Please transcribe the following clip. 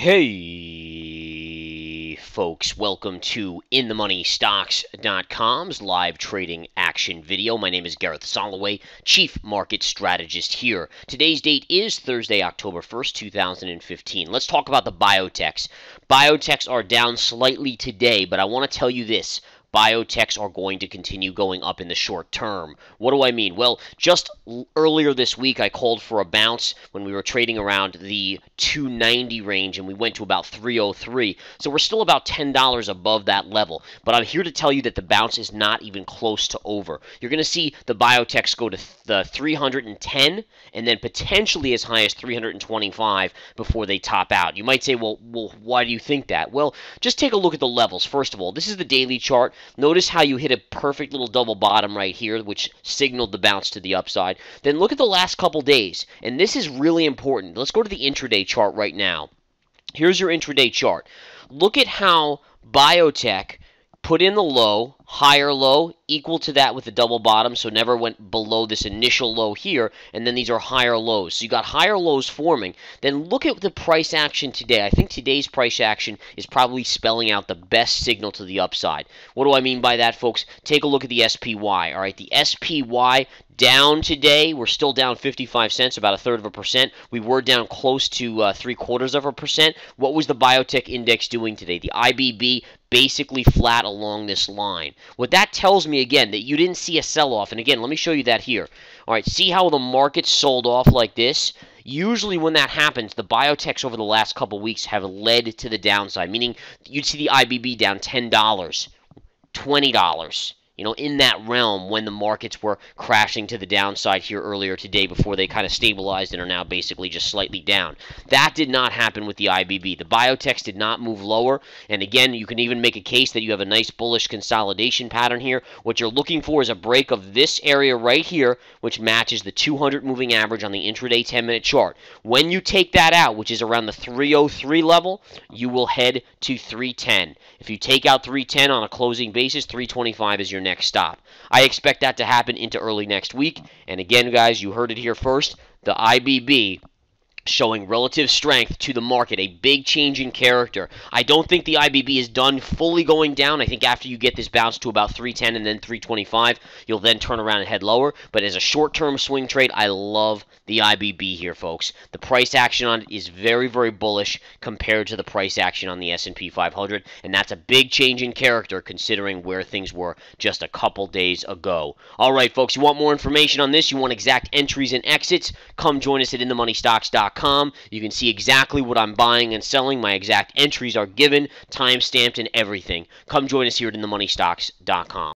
Hey, folks, welcome to InTheMoneyStocks.com's live trading action video. My name is Gareth Soloway, Chief Market Strategist here. Today's date is Thursday, October 1st, 2015. Let's talk about the biotechs. Biotechs are down slightly today, but I want to tell you this biotechs are going to continue going up in the short term. What do I mean? Well, just earlier this week, I called for a bounce when we were trading around the 290 range and we went to about 303. So we're still about $10 above that level. But I'm here to tell you that the bounce is not even close to over. You're going to see the biotechs go to the 310 and then potentially as high as 325 before they top out. You might say, well, well, why do you think that? Well, just take a look at the levels. First of all, this is the daily chart. Notice how you hit a perfect little double bottom right here, which signaled the bounce to the upside. Then look at the last couple days, and this is really important. Let's go to the intraday chart right now. Here's your intraday chart. Look at how biotech put in the low, higher low, equal to that with the double bottom, so never went below this initial low here, and then these are higher lows. So you got higher lows forming. Then look at the price action today. I think today's price action is probably spelling out the best signal to the upside. What do I mean by that, folks? Take a look at the SPY. All right, the SPY down today. We're still down 55 cents, about a third of a percent. We were down close to uh, three quarters of a percent. What was the biotech index doing today? The IBB basically flat along this line. What that tells me again that you didn't see a sell-off. And again, let me show you that here. All right, see how the market sold off like this? Usually when that happens, the biotechs over the last couple weeks have led to the downside, meaning you'd see the IBB down $10, $20 you know, in that realm when the markets were crashing to the downside here earlier today before they kind of stabilized and are now basically just slightly down. That did not happen with the IBB. The biotechs did not move lower. And again, you can even make a case that you have a nice bullish consolidation pattern here. What you're looking for is a break of this area right here, which matches the 200 moving average on the intraday 10 minute chart. When you take that out, which is around the 303 level, you will head to 310. If you take out 310 on a closing basis, 325 is your next stop. I expect that to happen into early next week. And again, guys, you heard it here first. The IBB showing relative strength to the market, a big change in character. I don't think the IBB is done fully going down. I think after you get this bounce to about 310 and then 325, you'll then turn around and head lower. But as a short-term swing trade, I love the IBB here, folks. The price action on it is very, very bullish compared to the price action on the S&P 500, and that's a big change in character considering where things were just a couple days ago. All right, folks, you want more information on this? You want exact entries and exits? Come join us at InTheMoneyStocks.com you can see exactly what I'm buying and selling. My exact entries are given, time stamped, and everything. Come join us here at InTheMoneyStocks.com.